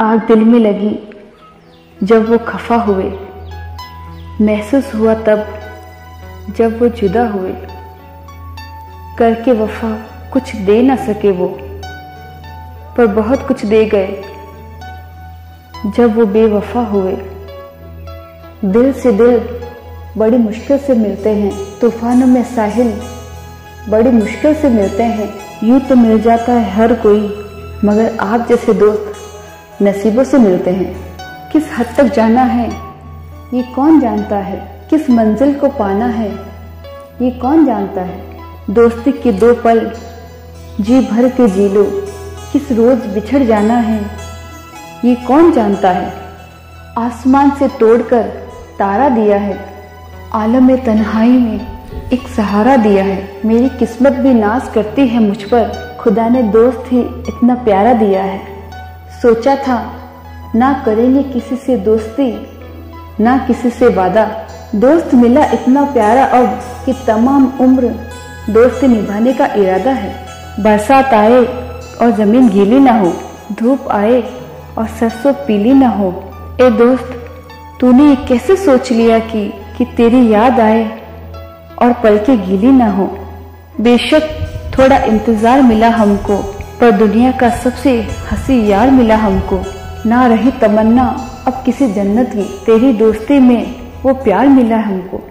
आग दिल में लगी। जब वो खफा हुए, महसूस हुआ तब, जब वो जुदा हुए, करके वफा कुछ दे ना सके वो, पर बहुत कुछ दे गए। जब वो बेवफा हुए, दिल से दिल बड़ी मुश्किल से मिलते हैं, तूफानों में साहिल बड़ी मुश्किल से मिलते हैं, यूँ तो मिल जाता है हर कोई। मगर आप जैसे दोस्त नसीबों से मिलते हैं। किस हद तक जाना है? ये कौन जानता है? किस मंजिल को पाना है? ये कौन जानता है? दोस्ती के दो पल, जी भर के जी लो। किस रोज बिछड़ जाना है? ये कौन जानता है? आसमान से तोड़कर तारा दिया है। आलम तन्हाई में एक सहारा दिया है। मेरी किस्मत भी नाज करती है मुझ पर। खुदा ने दोस्त ही इतना प्यारा दिया है। सोचा था, ना करेंगे किसी से दोस्ती, ना किसी से वादा। दोस्त मिला इतना प्यारा अब कि तमाम उम्र दोस्त निभाने का इरादा है। बरसात आए और ज़मीन गीली ना हो, धूप आए और सरसों पीली ना हो। ए दोस्त, तूने ये कैसे सोच लिया कि कि तेरी याद आए और पलके गीली ना हो? बेशक थोड़ा इंतज़ार मिला हमको, पर दुनिया का सबसे हँसी यार मिला हमको। ना रही तमन्ना, अब किसी जन्नत की तेरी दोस्ती में वो प्यार मिला हमको।